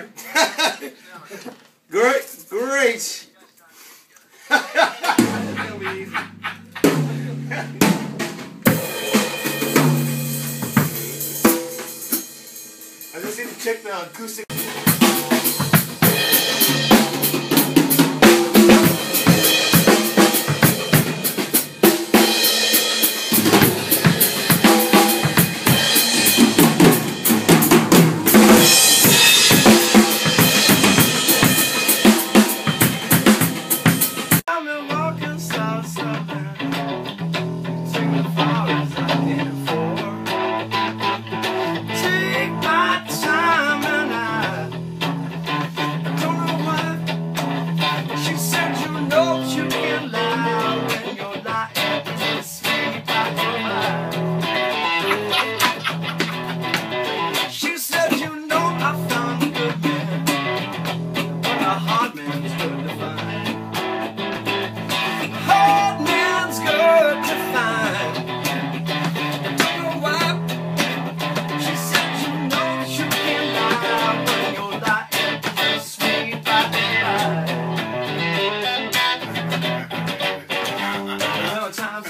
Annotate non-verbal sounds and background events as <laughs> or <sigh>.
right. <laughs> great, great. <laughs> I just need to check the acoustic.